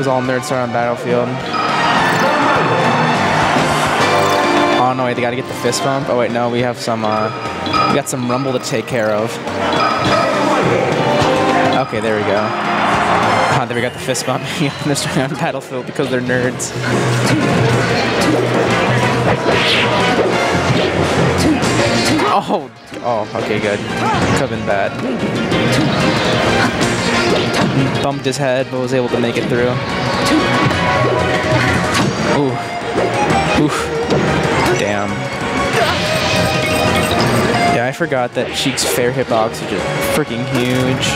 Because all nerds are on Battlefield. Oh no, wait, they gotta get the fist bump. Oh wait, no, we have some, uh, we got some rumble to take care of. Okay, there we go. Oh, there we got the fist bump. they're on Battlefield because they're nerds. Oh, oh, okay, good. Been bad. Bumped his head, but was able to make it through. Ooh. Ooh. Damn. Yeah, I forgot that Sheik's fair hitbox are just freaking huge.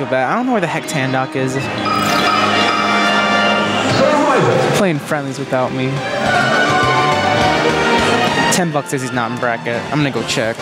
Feel bad. I don't know where the heck Tandok is. Playing friendlies without me. Ten bucks says he's not in bracket. I'm gonna go check.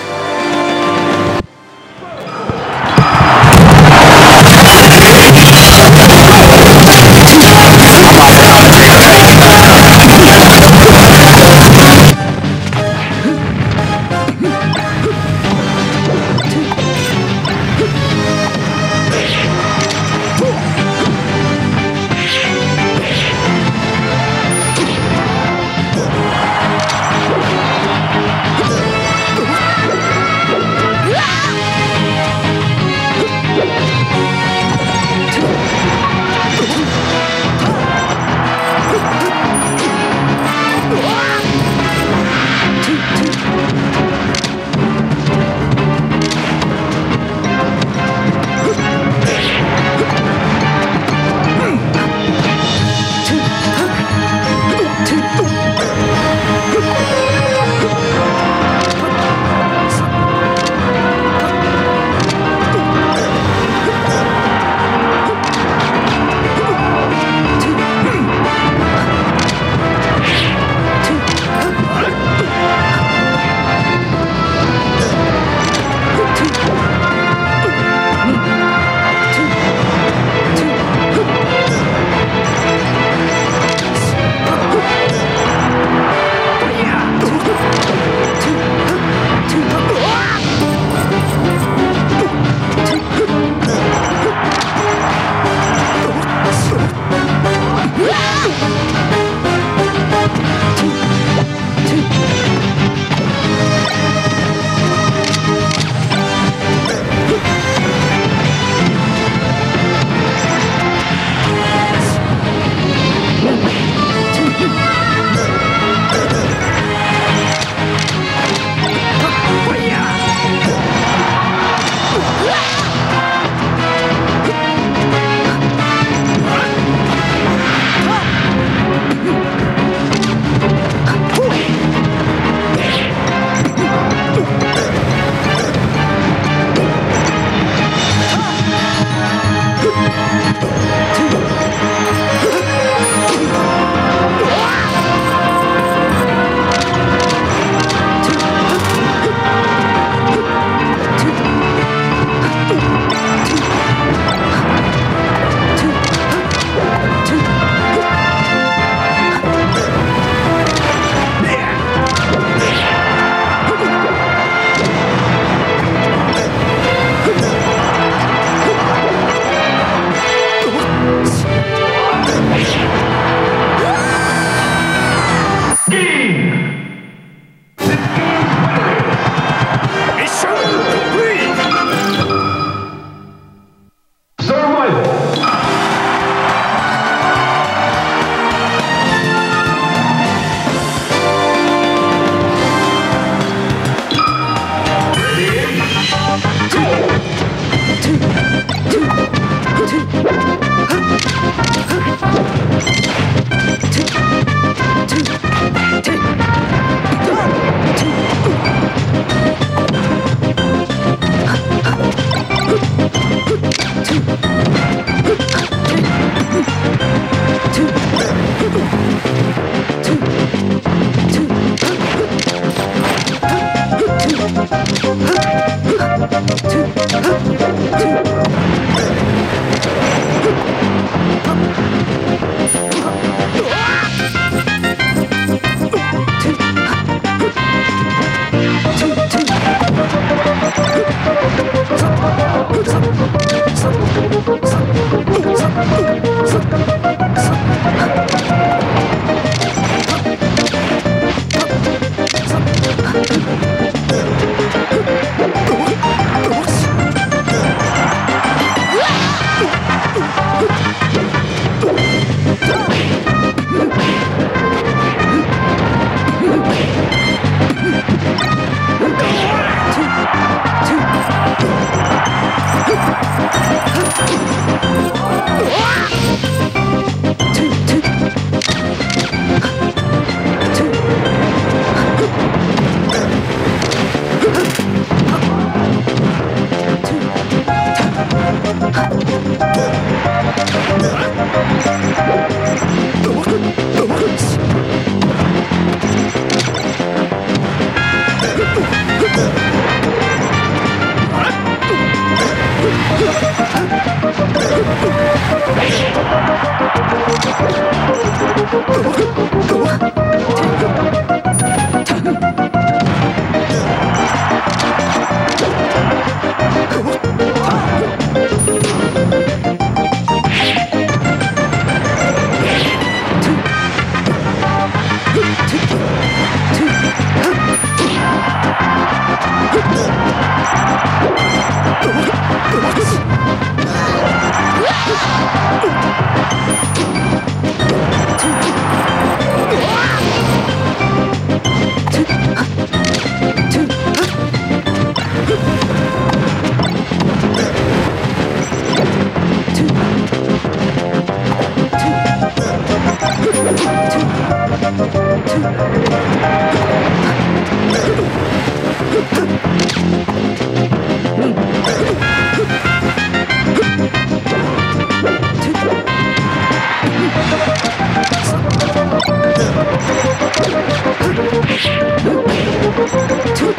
Two,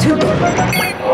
two, two.